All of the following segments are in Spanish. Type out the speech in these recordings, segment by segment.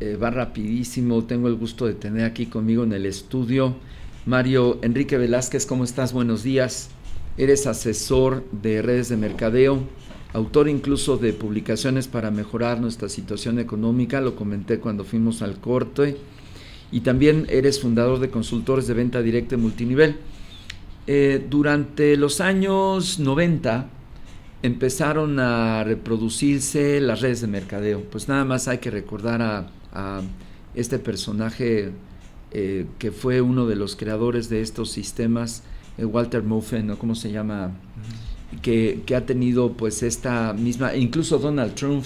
Eh, va rapidísimo. Tengo el gusto de tener aquí conmigo en el estudio Mario Enrique Velázquez. ¿Cómo estás? Buenos días. Eres asesor de redes de mercadeo, autor incluso de publicaciones para mejorar nuestra situación económica. Lo comenté cuando fuimos al corte. Y también eres fundador de consultores de venta directa y multinivel. Eh, durante los años 90, empezaron a reproducirse las redes de mercadeo. Pues nada más hay que recordar a, este personaje eh, que fue uno de los creadores de estos sistemas, eh, Walter Muffen, ¿no? ¿Cómo se llama? Que, ha tenido pues esta misma, incluso Donald Trump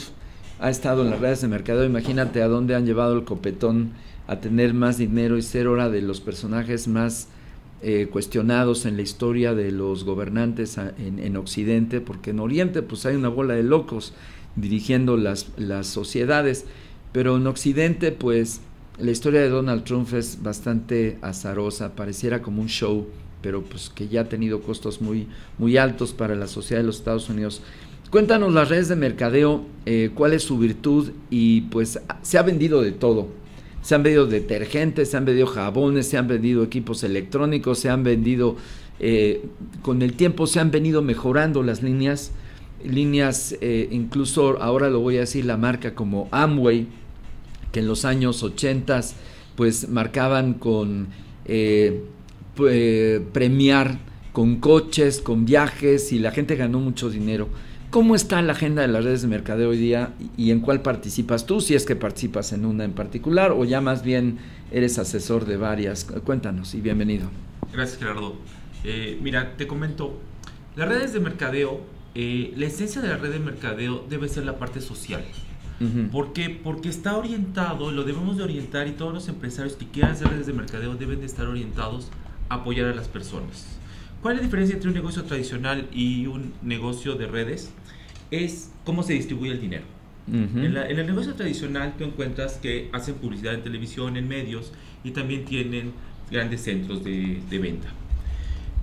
ha estado en las redes de mercadeo. Imagínate a dónde han llevado el copetón a tener más dinero y ser hora de los personajes más eh, cuestionados en la historia de los gobernantes en, Occidente, porque en Oriente pues hay una bola de locos dirigiendo las, las sociedades, pero en Occidente pues la historia de Donald Trump es bastante azarosa, pareciera como un show, pero pues que ya ha tenido costos muy, muy altos para la sociedad de los Estados Unidos. Cuéntanos las redes de mercadeo, eh, cuál es su virtud y pues se ha vendido de todo se han vendido detergentes, se han vendido jabones, se han vendido equipos electrónicos, se han vendido, eh, con el tiempo se han venido mejorando las líneas, líneas, eh, incluso ahora lo voy a decir, la marca como Amway, que en los años 80 pues marcaban con premiar con coches, con viajes y la gente ganó mucho dinero. ¿Cómo está la agenda de las redes de mercadeo hoy día y en cuál participas tú, si es que participas en una en particular o ya más bien eres asesor de varias? Cuéntanos y bienvenido. Gracias Gerardo. Eh, mira, te comento, las redes de mercadeo, eh, la esencia de la red de mercadeo debe ser la parte social. ¿Por qué? Porque está orientado, lo debemos de orientar y todos los empresarios que quieran hacer redes de mercadeo deben de estar orientados apoyar a las personas. ¿Cuál es la diferencia entre un negocio tradicional y un negocio de redes? Es cómo se distribuye el dinero. en, el negocio tradicional tú encuentras que hacen publicidad en televisión, en medios y también tienen grandes centros de, venta.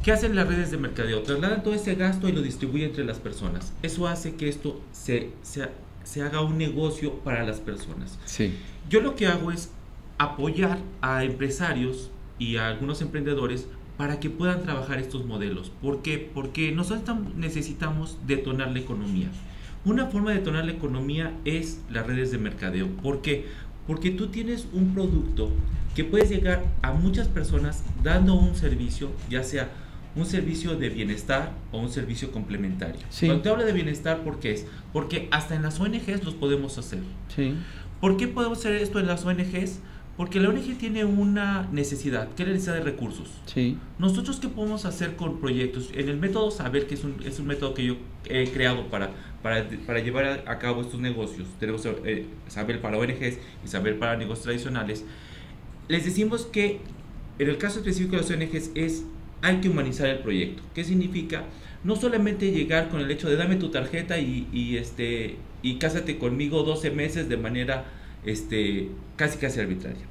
¿Qué hacen las redes de mercadeo? Trasladan todo ese gasto y lo distribuyen entre las personas. Eso hace que esto se, se, se haga un negocio para las personas. Sí. Yo lo que hago es apoyar a empresarios y a algunos emprendedores para que puedan trabajar estos modelos. ¿Por qué? Porque nosotros necesitamos detonar la economía. Una forma de detonar la economía es las redes de mercadeo. ¿Por qué? Porque tú tienes un producto que puedes llegar a muchas personas dando un servicio, ya sea un servicio de bienestar o un servicio complementario. Cuando te hablo de bienestar, ¿por qué es? Porque hasta en las ONGs los podemos hacer. Sí. ¿Por qué podemos hacer esto en las ONGs? Porque la ONG tiene una necesidad, que es la necesidad de recursos. Sí. Nosotros, ¿qué podemos hacer con proyectos? En el método Saber, que es un, es un método que yo he creado para, para, para llevar a, cabo estos negocios, tenemos eh, Saber para ONGs y Saber para negocios tradicionales, les decimos que en el caso específico de las ONGs es, hay que humanizar el proyecto. ¿Qué significa? No solamente llegar con el hecho de dame tu tarjeta y, y, este, y cásate conmigo 12 meses de manera este, casi casi arbitraria.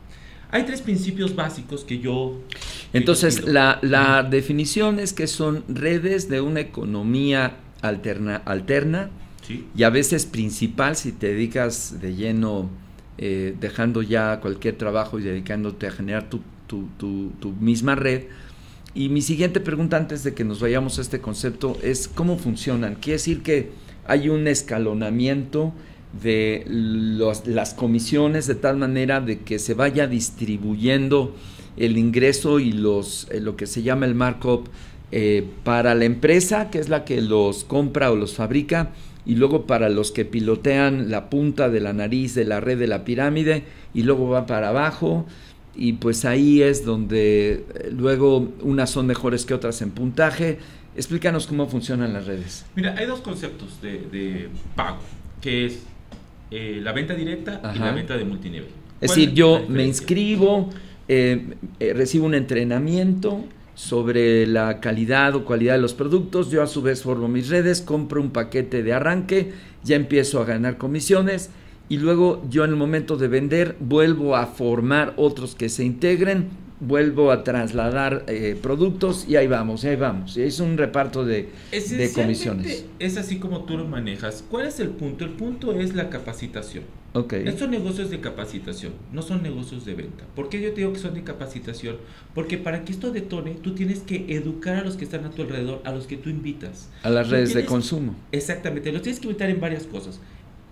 Hay tres principios básicos que yo... Entonces, la, la, definición es que son redes de una economía alterna, alterna y a veces principal si te dedicas de lleno, eh, dejando ya cualquier trabajo y dedicándote a generar tu, tu, tu, tu misma red. Y mi siguiente pregunta antes de que nos vayamos a este concepto es cómo funcionan. Quiere decir que hay un escalonamiento de las comisiones de tal manera de que se vaya distribuyendo el ingreso y los, eh, lo que se llama el markup eh, para la empresa, que es la que los compra o los fabrica, y luego para los que pilotean la punta de la nariz de la red de la pirámide, y luego va para abajo, y pues ahí es donde eh, luego unas son mejores que otras en puntaje. Explícanos cómo funcionan las redes. Mira, hay dos conceptos de, de pago, que es eh, la venta directa y la venta de multinivel. Es decir, yo me inscribo, eh, eh, recibo un entrenamiento sobre la calidad o cualidad de los productos, yo a su vez formo mis redes, compro un paquete de arranque, ya empiezo a ganar comisiones y luego yo en el momento de vender vuelvo a formar otros que se integren, vuelvo a trasladar eh, productos y ahí vamos, ahí vamos. Y es un reparto de, de comisiones. Es así como tú lo manejas. ¿Cuál es el punto? El punto es la capacitación. Okay. Estos negocios de capacitación, no son negocios de venta. ¿Por qué yo te digo que son de capacitación? Porque para que esto detone, tú tienes que educar a los que están a tu alrededor, a los que tú invitas. A las redes de consumo. Exactamente, los tienes que invitar en varias cosas.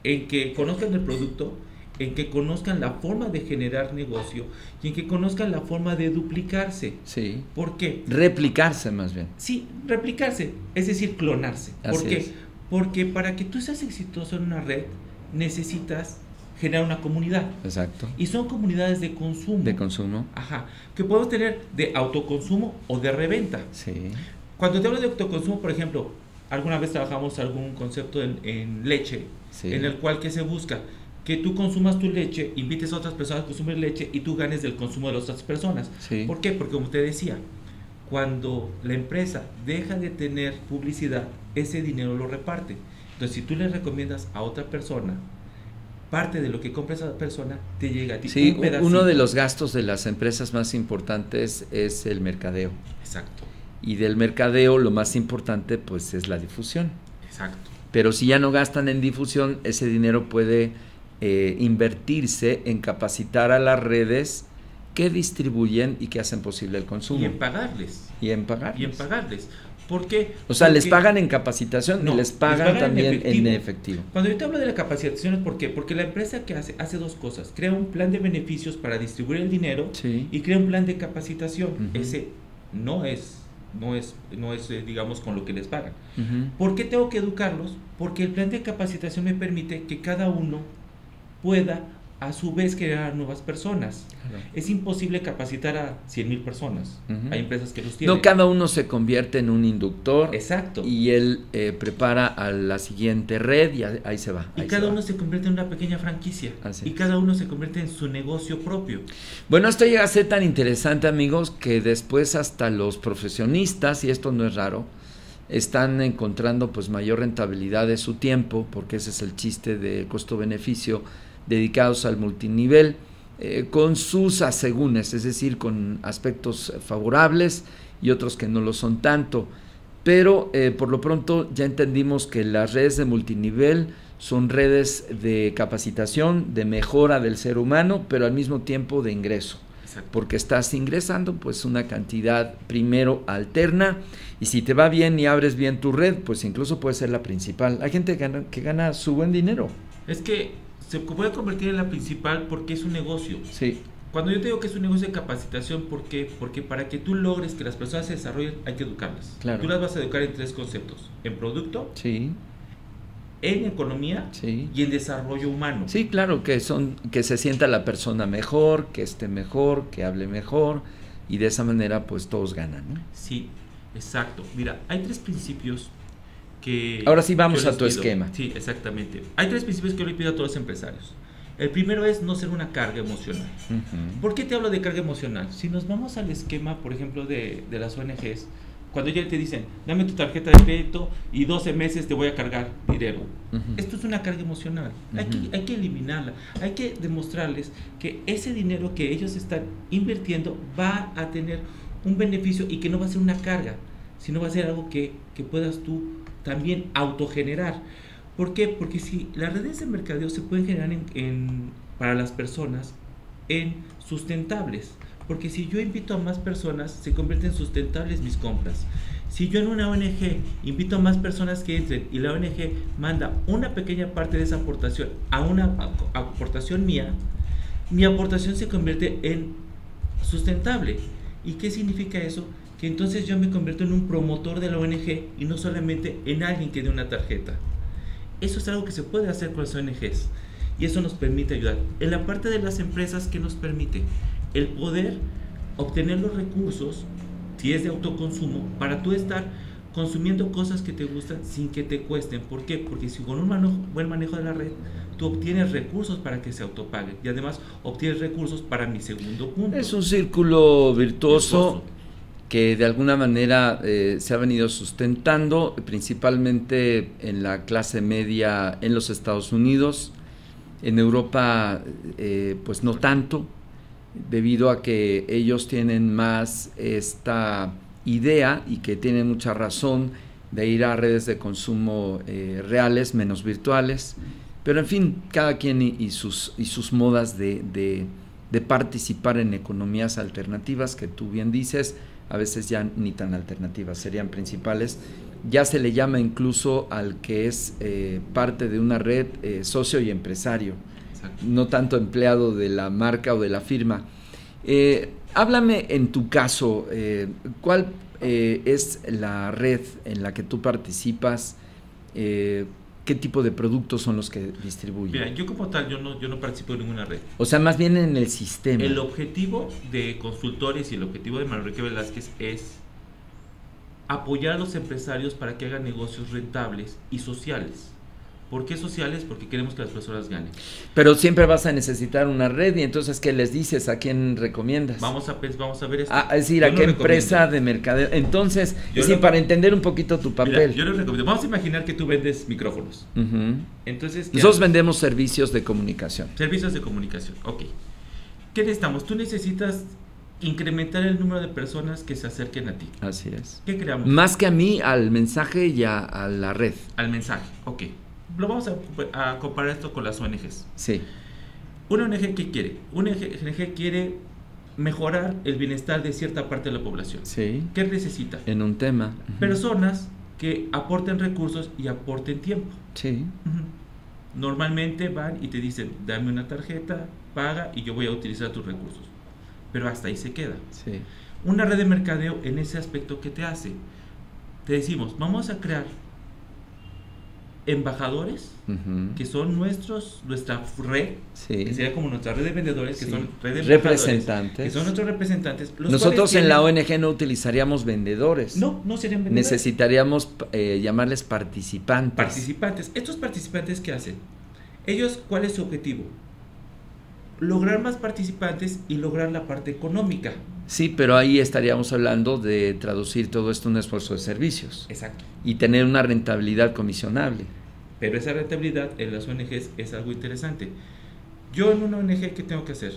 En que conozcan el producto, en que conozcan la forma de generar negocio y en que conozcan la forma de duplicarse. Sí. ¿Por qué? Replicarse más bien. Sí, replicarse, es decir, clonarse. ¿Por qué? Porque para que tú seas exitoso en una red, necesitas generar una comunidad. Exacto. Y son comunidades de consumo. De consumo. Ajá. Que podemos tener de autoconsumo o de reventa. Sí. Cuando te hablo de autoconsumo, por ejemplo, alguna vez trabajamos algún concepto en, leche, en el cual que se busca que tú consumas tu leche, invites a otras personas a consumir leche y tú ganes del consumo de las otras personas. Sí. ¿Por qué? Porque como te decía, cuando la empresa deja de tener publicidad, ese dinero lo reparte. Entonces, si tú le recomiendas a otra persona parte de lo que compra esa persona te llega a ti. Sí, uno de los gastos de las empresas más importantes es el mercadeo. Exacto. Y del mercadeo lo más importante pues es la difusión. Exacto. Pero si ya no gastan en difusión, ese dinero puede eh, invertirse en capacitar a las redes que distribuyen y que hacen posible el consumo. Y en pagarles. Y en pagarles. Y en pagarles. ¿Por qué? O sea, les pagan en capacitación y les pagan, también en efectivo. Cuando yo te hablo de la capacitación es ¿por qué? Porque la empresa que hace hace dos cosas. Crea un plan de beneficios para distribuir el dinero y crea un plan de capacitación. Ese no es no es, no es eh, digamos, con lo que les pagan. ¿Por qué tengo que educarlos? Porque el plan de capacitación me permite que cada uno pueda a su vez crear nuevas personas. Es imposible capacitar a 100 mil personas. Hay empresas que los tienen. No, cada uno se convierte en un inductor. Exacto. Y él eh, prepara a la siguiente red y ahí se va. y cada uno se convierte en una pequeña franquicia. y cada uno se convierte en su negocio propio. Bueno, esto llega a ser tan interesante, amigos, que después hasta los profesionistas, y esto no es raro, están encontrando pues mayor rentabilidad de su tiempo, porque ese es el chiste de costo-beneficio dedicados al multinivel, eh, con sus asegúnes, es decir, con aspectos favorables y otros que no lo son tanto. Pero eh, por lo pronto ya entendimos que las redes de multinivel son redes de capacitación, de mejora del ser humano, pero al mismo tiempo de ingreso. Porque estás ingresando pues una cantidad primero alterna y si te va bien y abres bien tu red, pues incluso puede ser la principal. Hay gente que gana, que gana su buen dinero. Es que se puede convertir en la principal porque es un negocio. Sí. Cuando yo te digo que es un negocio de capacitación, ¿por qué? Porque para que tú logres que las personas se desarrollen, hay que educarlas. Claro. Tú las vas a educar en tres conceptos: en producto, sí. en economía sí. y en desarrollo humano. Sí, claro, que son que se sienta la persona mejor, que esté mejor, que hable mejor y de esa manera pues todos ganan. ¿no? Sí, exacto. Mira, hay tres principios Ahora sí vamos a tu esquema. Sí, exactamente. Hay tres principios que yo le pido a todos los empresarios. El primero es no ser una carga emocional. ¿Por qué te hablo de carga emocional? Si nos vamos al esquema, por ejemplo, de, de las ONGs, cuando ya te dicen, dame tu tarjeta de crédito y 12 meses te voy a cargar dinero. Esto es una carga emocional. hay, que, hay que eliminarla. Hay que demostrarles que ese dinero que ellos están invirtiendo va a tener un beneficio y que no va a ser una carga, sino va a ser algo que, que puedas tú también autogenerar. ¿Por qué? Porque si las redes de mercadeo se pueden generar en, para las personas en sustentables. Porque si yo invito a más personas, se convierten en sustentables mis compras. Si yo en una ONG invito a más personas que entren y la ONG manda una pequeña parte de esa aportación a una aportación mía, mi aportación se convierte en sustentable. ¿Y qué significa eso? Que entonces yo me convierto en un promotor de la ONG y no solamente en alguien que dé una tarjeta. Eso es algo que se puede hacer con las ONGs y eso nos permite ayudar. En la parte de las empresas, ¿qué nos permite? El poder obtener los recursos, si es de autoconsumo, para tú estar consumiendo cosas que te gustan sin que te cuesten. ¿Por qué? Porque si con un buen manejo de la red, tú obtienes recursos para que se autopague y además obtienes recursos para mi segundo punto. Es un círculo virtuoso que de alguna manera eh, se ha venido sustentando, principalmente en la clase media en los Estados Unidos, en Europa eh, pues no tanto, debido a que ellos tienen más esta idea y que tienen mucha razón de ir a redes de consumo eh, reales, menos virtuales, pero en fin, cada quien y, sus, y sus modas de, de, participar en economías alternativas, que tú bien dices, a veces ya ni tan alternativas, serían principales. Ya se le llama incluso al que es eh, parte de una red eh, socio y empresario, no tanto empleado de la marca o de la firma. Eh, háblame en tu caso, ¿cuál es la red en la que tú participas? ¿Qué tipo de productos son los que distribuyen? Mira, yo como tal, yo no, yo no participo en ninguna red. O sea, más bien en el sistema. El objetivo de consultores y el objetivo de Manuel Velázquez es apoyar a los empresarios para que hagan negocios rentables y sociales. ¿Por qué sociales? Porque queremos que las personas ganen. Pero siempre vas a necesitar una red y entonces ¿qué les dices? ¿A quién recomiendas? Vamos a, vamos a ver esto. Ah, es decir, ¿a qué empresa de mercadeo? Entonces, para entender un poquito tu papel. yo les recomiendo. Vamos a imaginar que tú vendes micrófonos. Entonces, Nosotros vendemos servicios de comunicación. Servicios de comunicación, ok. ¿Qué necesitamos? Tú necesitas incrementar el número de personas que se acerquen a ti. Así es. ¿Qué creamos? Más que a mí, al mensaje y a la red. Al mensaje, ok lo vamos a, comparar esto con las ONGs. Sí. Una ONG, ¿qué quiere? Una ONG quiere mejorar el bienestar de cierta parte de la población. Sí. ¿Qué necesita? En un tema. Personas que aporten recursos y aporten tiempo. Sí. Normalmente van y te dicen, dame una tarjeta, paga y yo voy a utilizar tus recursos. Pero hasta ahí se queda. Sí. Una red de mercadeo en ese aspecto que te hace. Te decimos, vamos a crear embajadores, que son nuestros, nuestra red, que sería como nuestra red de vendedores, que son redes representantes, que son nuestros representantes. Nosotros en la ONG no utilizaríamos vendedores. No, no serían vendedores. Necesitaríamos eh, llamarles participantes. Participantes. Estos participantes, ¿qué hacen? Ellos, ¿cuál es su objetivo? Lograr más participantes y lograr la parte económica. Sí, pero ahí estaríamos hablando de traducir todo esto en un esfuerzo de servicios. Exacto. Y tener una rentabilidad comisionable. Pero esa rentabilidad en las ONGs es algo interesante. Yo en una ONG, ¿qué tengo que hacer?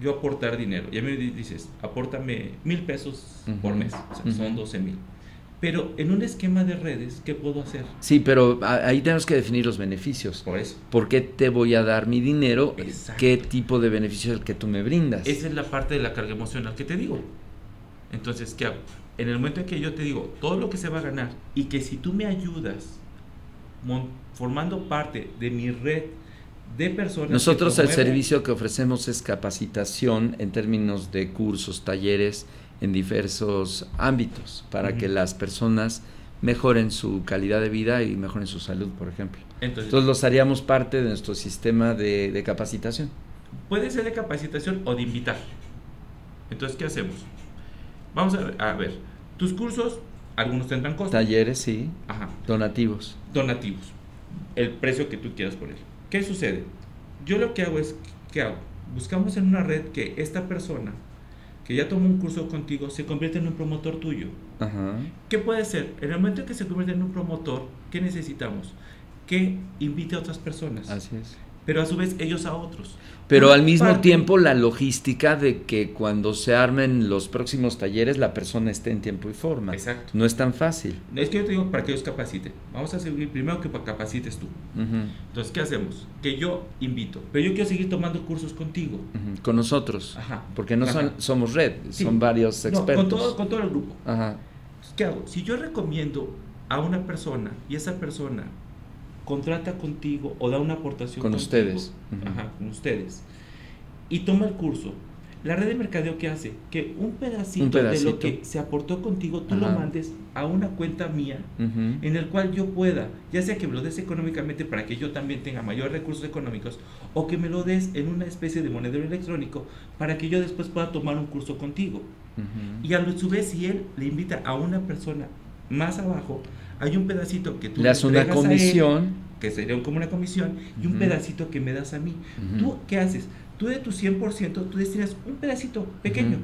Yo aportar dinero. Y a mí me dices, apórtame mil pesos por mes. O sea, son 12 mil. Pero en un esquema de redes, ¿qué puedo hacer? Sí, pero ahí tenemos que definir los beneficios. Por eso. ¿Por qué te voy a dar mi dinero? ¿Qué tipo de beneficio es el que tú me brindas? Esa es la parte de la carga emocional que te digo. Entonces, ¿qué hago? En el momento en que yo te digo todo lo que se va a ganar y que si tú me ayudas formando parte de mi red de personas. Nosotros el servicio que ofrecemos es capacitación en términos de cursos, talleres en diversos ámbitos para que las personas mejoren su calidad de vida y mejoren su salud, por ejemplo. Entonces, los haríamos parte de nuestro sistema de, capacitación. Puede ser de capacitación o de invitar. Entonces, ¿qué hacemos? Vamos a ver, a ver tus cursos, algunos tendrán costo. Talleres, sí. Ajá. Donativos. Donativos. El precio que tú quieras poner. ¿Qué sucede? Yo lo que hago es, ¿qué hago? Buscamos en una red que esta persona que ya tomó un curso contigo se convierte en un promotor tuyo. ¿Qué puede ser? En el momento en que se convierte en un promotor, ¿qué necesitamos? Que invite a otras personas. Así es pero a su vez ellos a otros. Pero al mismo tiempo la logística de que cuando se armen los próximos talleres la persona esté en tiempo y forma. Exacto. No es tan fácil. Es que yo te digo para que ellos capaciten. Vamos a seguir primero que capacites tú. Entonces, ¿qué hacemos? Que yo invito, pero yo quiero seguir tomando cursos contigo. Con nosotros. Ajá. Porque no son, somos red, son varios expertos. con, todo, con todo el grupo. Ajá. ¿Qué hago? Si yo recomiendo a una persona y esa persona contrata contigo o da una aportación con ustedes. Ajá, con ustedes. Y toma el curso. La red de mercadeo que hace que un pedacito, de lo que se aportó contigo tú lo mandes a una cuenta mía en el cual yo pueda, ya sea que me lo des económicamente para que yo también tenga mayores recursos económicos o que me lo des en una especie de monedero electrónico para que yo después pueda tomar un curso contigo. Y a su vez si él le invita a una persona más abajo, hay un pedacito que tú le das una comisión. que sería como una comisión, y un pedacito que me das a mí. ¿Tú qué haces? tú de tu 100%, tú destinas un pedacito pequeño,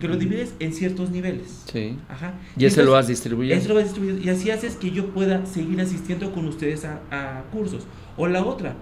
que lo divides en ciertos niveles. Sí. Ajá. Y, ese lo vas distribuyendo. Eso lo vas distribuyendo. Y así haces que yo pueda seguir asistiendo con ustedes a, a cursos. O la otra,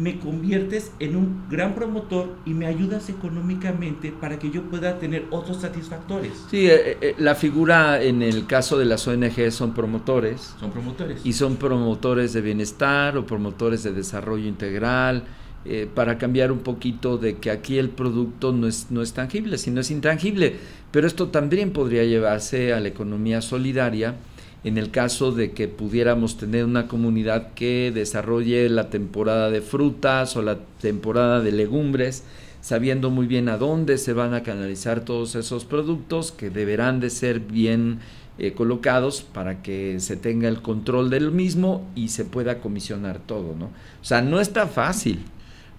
me conviertes en un gran promotor y me ayudas económicamente para que yo pueda tener otros satisfactores. Sí, eh, eh, la figura en el caso de las ONG son promotores. Son promotores. Y son promotores de bienestar o promotores de desarrollo integral. Eh, para cambiar un poquito de que aquí el producto no es, no es tangible, sino es intangible. Pero esto también podría llevarse a la economía solidaria en el caso de que pudiéramos tener una comunidad que desarrolle la temporada de frutas o la temporada de legumbres, sabiendo muy bien a dónde se van a canalizar todos esos productos que deberán de ser bien eh, colocados para que se tenga el control del mismo y se pueda comisionar todo, ¿no? O sea, no está fácil.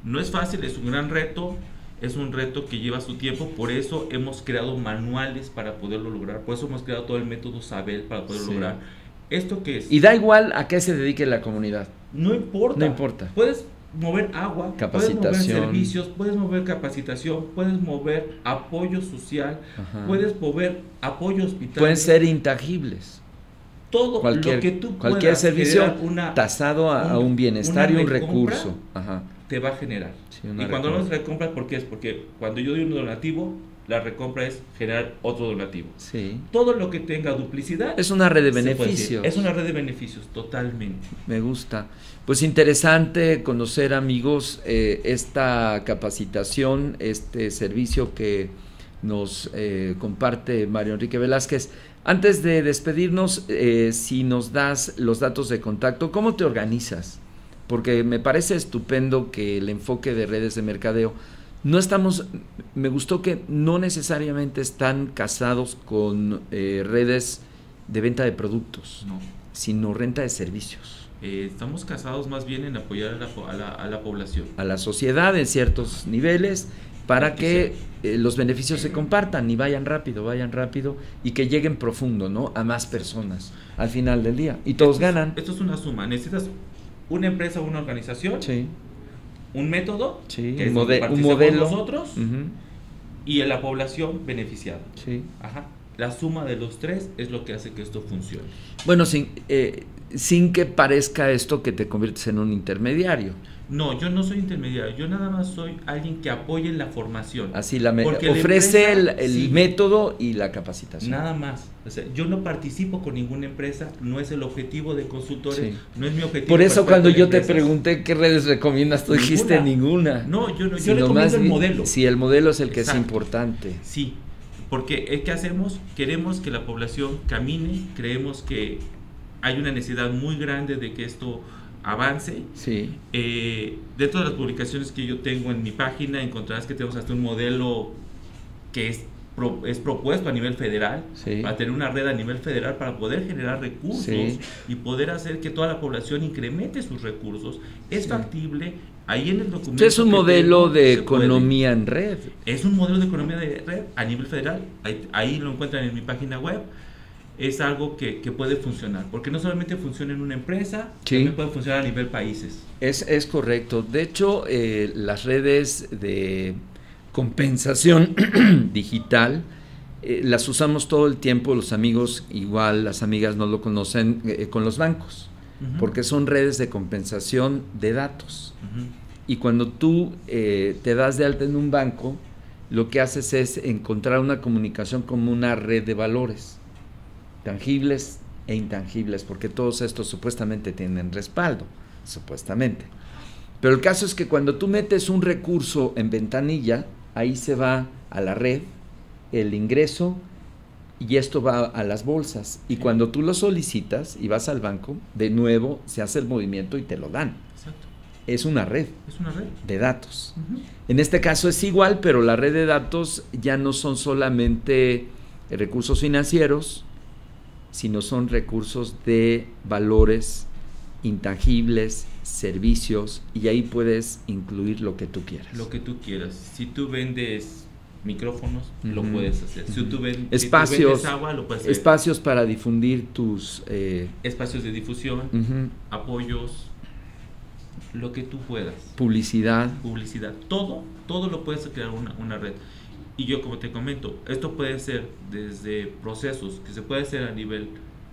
No es fácil, es un gran reto, es un reto que lleva su tiempo, por eso hemos creado manuales para poderlo lograr, por eso hemos creado todo el método Sabel para poderlo lograr. ¿Esto qué es? Y da igual a qué se dedique la comunidad. No importa. No importa. Puedes mover agua, puedes mover servicios, puedes mover capacitación, puedes mover apoyo social, puedes mover apoyo hospitalario. Pueden ser intangibles. Todo cualquier, lo que tú cualquier servicio tasado a, un bienestar y un recurso. Ajá te va a generar. y cuando no se recompra, ¿por qué es? Porque cuando yo doy un donativo, la recompra es generar otro donativo. Sí. Todo lo que tenga duplicidad. Es una red de beneficios. Es una red de beneficios, totalmente. Me gusta. Pues interesante conocer, amigos, eh, esta capacitación, este servicio que nos eh, comparte Mario Enrique Velázquez. Antes de despedirnos, eh, si nos das los datos de contacto, ¿cómo te organizas? Porque me parece estupendo que el enfoque de redes de mercadeo no estamos, me gustó que no necesariamente están casados con eh, redes de venta de productos, sino renta de servicios. Eh, estamos casados más bien en apoyar a la, población. A la sociedad en ciertos niveles para que eh, los beneficios se compartan y vayan rápido, vayan rápido y que lleguen profundo, ¿no? A más personas al final del día. Y todos ganan. Esto es una suma. Necesitas una empresa o una organización, un método, que un, modelo, nosotros y la población beneficiada. La suma de los tres es lo que hace que esto funcione. Bueno, sin, eh, sin que parezca esto que te conviertes en un intermediario. No, yo no soy intermediario, yo nada más soy alguien que apoye en la formación. Así la ofrece el, método y la capacitación. Nada más. yo no participo con ninguna empresa, no es el objetivo de consultores, no es mi objetivo. Por eso cuando yo te pregunté qué redes recomiendas, tú dijiste ninguna. No, yo no, yo recomiendo el modelo. Sí, el modelo es el que es importante. Sí, porque ¿qué hacemos? Queremos que la población camine, creemos que hay una necesidad muy grande de que esto avance. Sí. Eh, dentro de las publicaciones que yo tengo en mi página encontrarás que tenemos hasta un modelo que es, es propuesto a nivel federal, para tener una red a nivel federal para poder generar recursos y poder hacer que toda la población incremente sus recursos. Es factible. Ahí en el documento. Es un modelo de economía en red. Es un modelo de economía de red a nivel federal. Ahí, ahí lo encuentran en mi página web es algo que, puede funcionar, porque no solamente funciona en una empresa, también puede funcionar a nivel países. Es, es correcto. De hecho, eh, las redes de compensación digital eh, las usamos todo el tiempo, los amigos igual, las amigas no lo conocen, eh, con los bancos, porque son redes de compensación de datos. Y cuando tú te das de alta en un banco, lo que haces es encontrar una comunicación como una red de valores tangibles e intangibles, porque todos estos supuestamente tienen respaldo, supuestamente. Pero el caso es que cuando tú metes un recurso en ventanilla, ahí se va a la red el ingreso y esto va a las bolsas. Y cuando tú lo solicitas y vas al banco, de nuevo se hace el movimiento y te lo dan. Es una red. Es una red. De datos. En este caso es igual, pero la red de datos ya no son solamente recursos financieros, sino son recursos de valores intangibles, servicios, y ahí puedes incluir lo que tú quieras. Lo que tú quieras. Si tú vendes micrófonos, lo puedes hacer. Si tú, vendes espacios, agua, lo puedes hacer. Espacios para difundir tus... Eh, espacios de difusión, apoyos. lo que tú puedas. Publicidad. Publicidad. Todo, todo lo puedes crear una, una red. Y yo como te comento, esto puede ser desde procesos que se puede hacer a nivel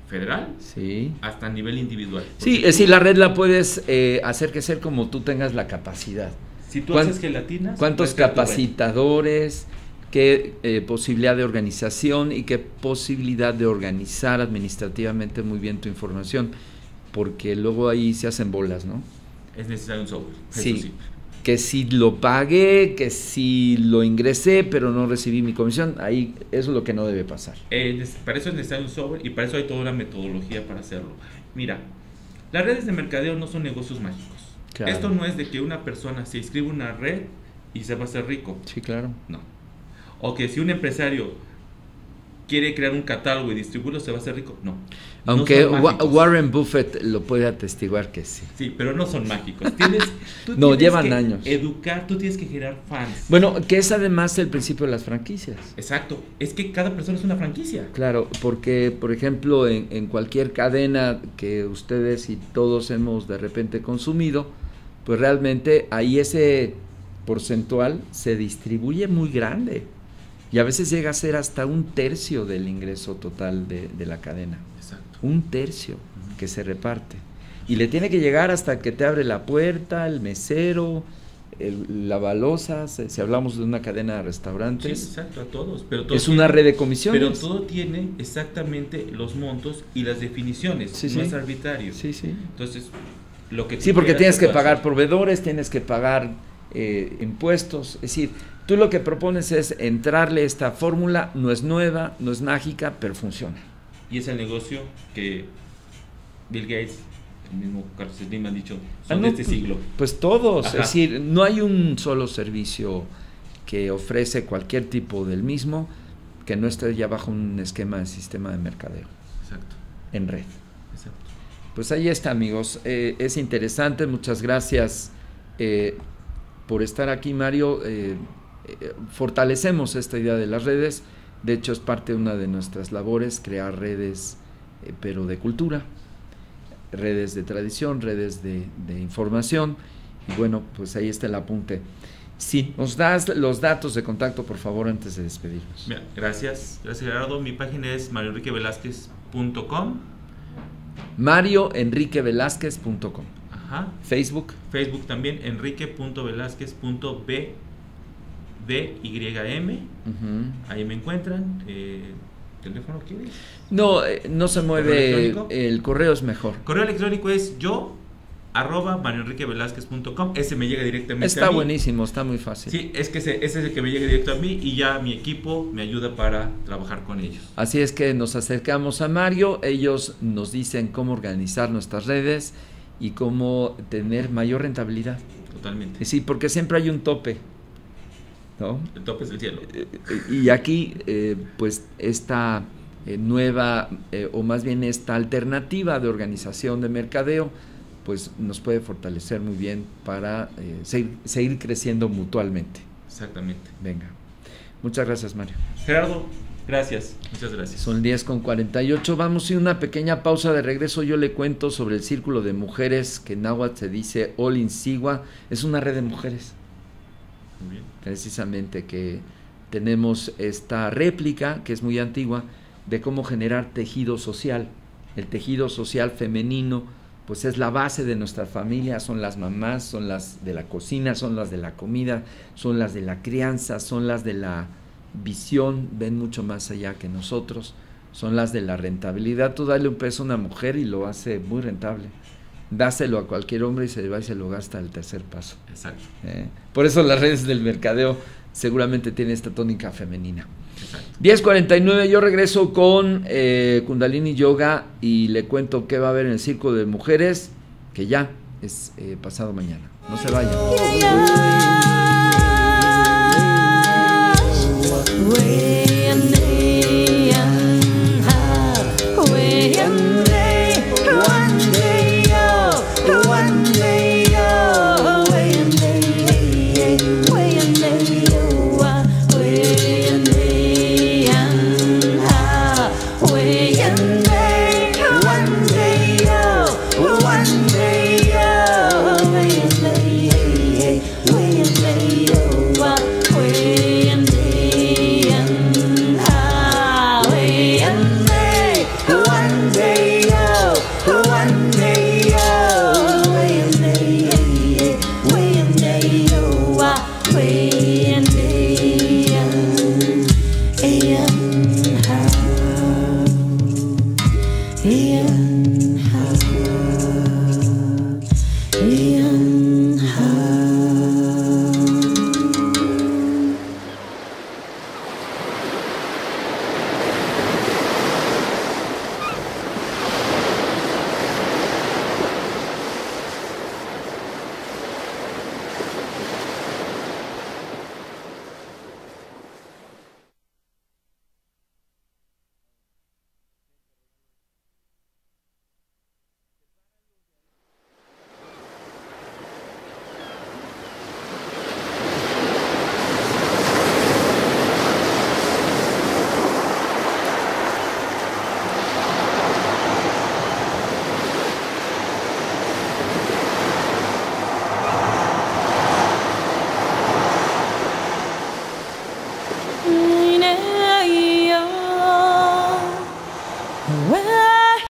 federal Sí. hasta a nivel individual. Sí, es decir, la red la puedes eh, hacer que ser como tú tengas la capacidad. si tú ¿cuán- haces gelatinas, ¿Cuántos capacitadores? ¿Qué eh, posibilidad de organización y qué posibilidad de organizar administrativamente muy bien tu información? Porque luego ahí se hacen bolas, ¿no? Es necesario un software. eso Sí. Que si lo pagué, que si lo ingresé, pero no recibí mi comisión, ahí eso es lo que no debe pasar. Eh, para eso es necesario un software y para eso hay toda una metodología para hacerlo. Mira, las redes de mercadeo no son negocios mágicos. Claro. Esto no es de que una persona se inscribe a una red y se va a hacer rico. Sí, claro. No. O que si un empresario quiere crear un catálogo y distribuirlo, se va a hacer rico. No. Aunque Wa-. Warren Buffett lo puede atestiguar que sí. Sí, pero no son mágicos. Tienes, tú No, tienes llevan que años. Educar, tú tienes que generar fans. Bueno, que es además el principio de las franquicias. Exacto. Es que cada persona es una franquicia. Claro, porque por ejemplo en, en cualquier cadena que ustedes y todos hemos de repente consumido, pues realmente ahí ese porcentual se distribuye muy grande y a veces llega a ser hasta un tercio del ingreso total de, de la cadena. Exacto. Un tercio que se reparte. Y le tiene que llegar hasta que te abre la puerta, el mesero, el, la balosa, si si hablamos de una cadena de Sí, restaurantes. exacto, a todos. Pero todo es una red de comisiones. Pero todo tiene exactamente los montos y las definiciones. Sí, no sí. es arbitrario. Sí, sí. Entonces, lo que Sí, porque tienes que pagar proveedores, tienes que pagar eh, impuestos. Es decir, tú lo que propones es entrarle esta fórmula, no es nueva, no es mágica, pero funciona. Y es el negocio que Bill Gates, el mismo Carlos Slim han dicho, Ah, son no, de este pues- siglo. Pues todos, Ajá. es decir, no hay un solo servicio que ofrece cualquier tipo del mismo que no esté ya bajo un esquema de sistema de mercadeo Exacto, en red. exacto. Pues ahí está, amigos. Eh, es interesante. Muchas gracias eh, por estar aquí, Mario. Eh, eh, fortalecemos esta idea de las redes. De hecho, es parte de una de nuestras labores, crear redes, eh, pero de cultura, redes de tradición, redes de, de información. Y bueno, pues ahí está el apunte. Sí, nos das los datos de contacto, por favor, antes de despedirnos. Gracias, gracias Gerardo. Mi página es marioenriquevelázquez.com. MarioEnriqueVelázquez.com Ajá. Facebook. Facebook también, enrique.velázquez.b B-Y-M. Ujú. Ahí me encuentran. Eh, ¿Teléfono quieres? No, eh, no se mueve. El correo es mejor. Correo electrónico es yo arroba marioenriquevelázquez.com. Ese me llega directamente a Está mí. buenísimo, está muy fácil. Sí, es que ese, ese es el que me llega directo a mí y ya mi equipo me ayuda para trabajar con ellos. Así es que nos acercamos a Mario, ellos nos dicen cómo organizar nuestras redes y cómo tener mayor rentabilidad. Totalmente. Sí, porque siempre hay un tope, ¿no? El tope es el cielo. Eh, Y aquí, eh, pues, esta eh, nueva, eh, o más bien esta alternativa de organización de mercadeo, pues nos puede fortalecer muy bien para eh, seguir, seguir creciendo mutuamente. Exactamente. Venga. Muchas gracias, Mario. Gerardo, gracias. Muchas gracias. Son 10 con 48. Vamos a ir a una pequeña pausa de regreso. Yo le cuento sobre el círculo de mujeres que en náhuatl se dice Olinsigua. Es una red de mujeres. Precisamente, que tenemos esta réplica, que es muy antigua, de cómo generar tejido social. El tejido social femenino, pues es la base de nuestra familia, son las mamás, son las de la cocina, son las de la comida, son las de la crianza, son las de la visión, ven mucho más allá que nosotros, son las de la rentabilidad. Tú dale un peso a una mujer y lo hace muy rentable. Dáselo a cualquier hombre y se va y se lo gasta al tercer paso. Exacto. ¿eh? Por eso las redes del mercadeo seguramente tienen esta tónica femenina. Exacto. 10.49, yo regreso con eh, Kundalini Yoga y le cuento qué va a haber en el Circo de Mujeres, que ya es eh, pasado mañana. No se vayan. Oh, oh,